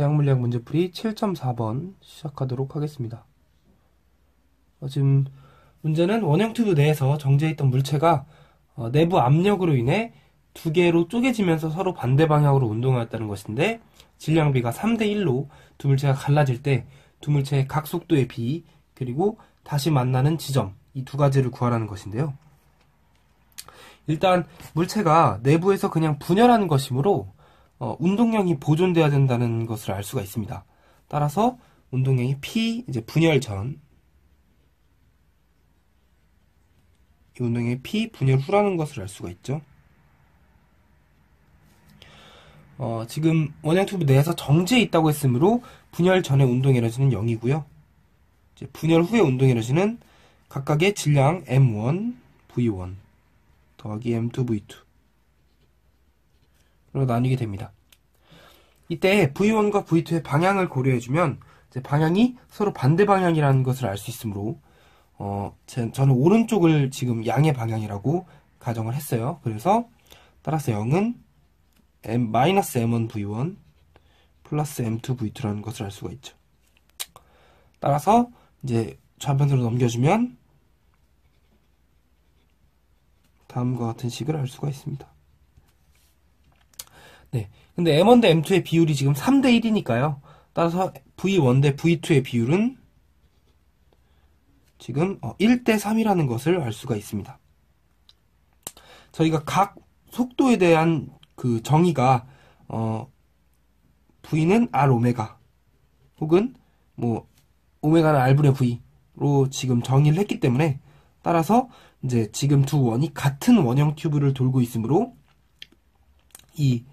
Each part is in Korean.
대학물리학 문제풀이 7.4번 시작하도록 하겠습니다. 어, 지금 문제는 원형 튜브 내에서 있던 물체가 어, 내부 압력으로 인해 두 개로 쪼개지면서 서로 반대 방향으로 운동하였다는 것인데 질량비가 3대 1로 두 물체가 갈라질 때 두 물체의 각 속도의 비 그리고 다시 만나는 지점 이 두 가지를 구하라는 것인데요. 일단 물체가 내부에서 그냥 분열하는 것이므로 어, 운동량이 보존돼야 된다는 것을 알 수가 있습니다. 따라서 운동량이 P 이제 분열 전 이 운동량이 P 분열 후라는 것을 알 수가 있죠. 어, 지금 원형 튜브 내에서 정지해 있다고 했으므로 분열 전의 운동 에너지는 0이고요. 이제 분열 후의 운동 에너지는 각각의 질량 M1, V1 더하기 M2, V2로 나뉘게 됩니다. 이때 V1과 V2의 방향을 고려해주면 방향이 서로 반대 방향이라는 것을 알 수 있으므로 어, 저는 오른쪽을 지금 양의 방향이라고 가정을 했어요. 그래서 따라서 0은 m-m1v1 플러스 m2v2라는 것을 알 수가 있죠. 따라서 이제 좌편으로 넘겨주면 다음과 같은 식을 알 수가 있습니다. 네. 근데 M1 대 M2의 비율이 지금 3대 1이니까요. 따라서 V1 대 V2의 비율은 지금 1대 어, 3이라는 것을 알 수가 있습니다. 저희가 각 속도에 대한 그 정의가 어 V는 R 오메가 혹은 뭐 오메가는 R분의 V로 지금 정의를 했기 때문에 따라서 이제 지금 두 원이 같은 원형 튜브를 돌고 있으므로 이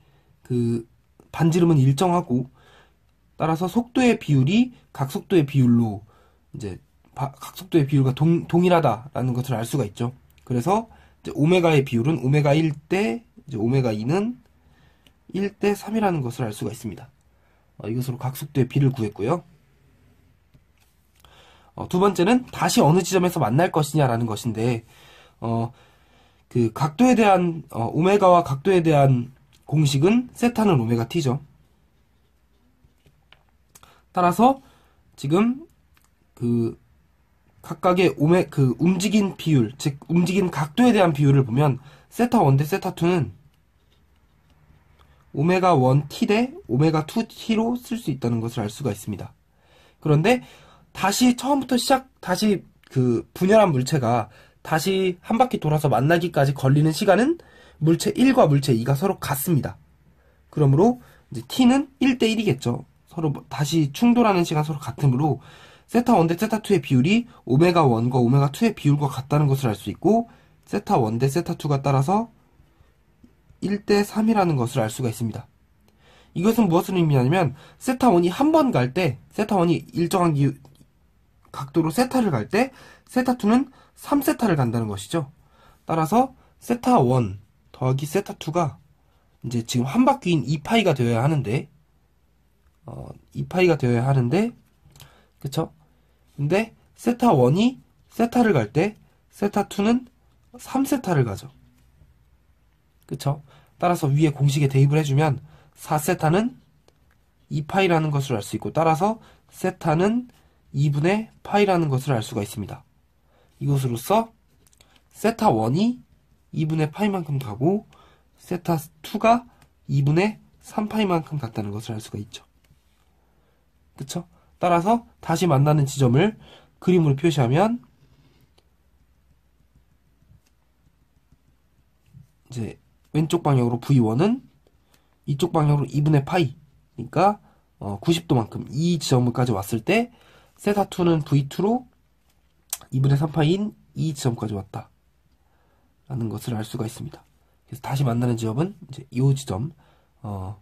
그 반지름은 일정하고 따라서 속도의 비율이 각 속도의 비율로 이제 각 속도의 비율과 동, 동일하다라는 것을 알 수가 있죠. 그래서 오메가의 비율은 오메가 1대 이제 오메가 2는 1대 3이라는 것을 알 수가 있습니다. 어, 이것으로 각속도의 비를 구했고요. 어, 두 번째는 다시 어느 지점에서 만날 것이냐라는 것인데 어, 그 각도에 대한 어, 오메가와 각도에 대한 공식은 세타는 오메가 t죠. 따라서 지금 그 각각의 오메 그 움직인 비율, 즉 움직인 각도에 대한 비율을 보면 세타 1대 세타 2는 오메가 1t 대 오메가 2t로 쓸 수 있다는 것을 알 수가 있습니다. 그런데 다시 처음부터 시작 다시 그 분열한 물체가 다시 한 바퀴 돌아서 만나기까지 걸리는 시간은 물체 1과 물체 2가 서로 같습니다. 그러므로 이제 t는 1대 1이겠죠. 서로 다시 충돌하는 시간 서로 같으므로 세타 1대 세타 2의 비율이 오메가 1과 오메가 2의 비율과 같다는 것을 알 수 있고 세타 1대 세타 2가 따라서 1대 3이라는 것을 알 수가 있습니다. 이것은 무엇을 의미하냐면 세타 1이 한 번 갈 때 세타 1이 일정한 기, 각도로 세타를 갈 때 세타 2는 3세타를 간다는 것이죠. 따라서 세타 1 더하기 세타 2가 이제 지금 한 바퀴인 2파이가 되어야 하는데 어, 2파이가 되어야 하는데 그쵸? 근데 세타 1이 세타를 갈 때 세타 2는 3세타를 가죠. 그쵸? 따라서 위에 공식에 대입을 해주면 4세타는 2파이라는 것을 알 수 있고 따라서 세타는 2분의 파이라는 것을 알 수가 있습니다. 이것으로써 세타 1이 2분의 파이만큼 가고 세타 2가 2분의 3파이만큼 갔다는 것을 알 수가 있죠. 그쵸? 따라서 다시 만나는 지점을 그림으로 표시하면 이제 왼쪽 방향으로 V1은 이쪽 방향으로 2분의 파이 그러니까 어 90도만큼 이 지점까지 왔을 때 세타2는 V2로 2분의 3파인 이 지점까지 왔다 라는 것을 알 수가 있습니다. 그래서 다시 만나는 지점은 이제 이 지점 어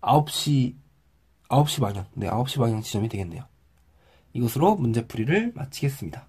9시 9시 방향. 네 9시 방향 지점이 되겠네요. 이것으로 문제풀이를 마치겠습니다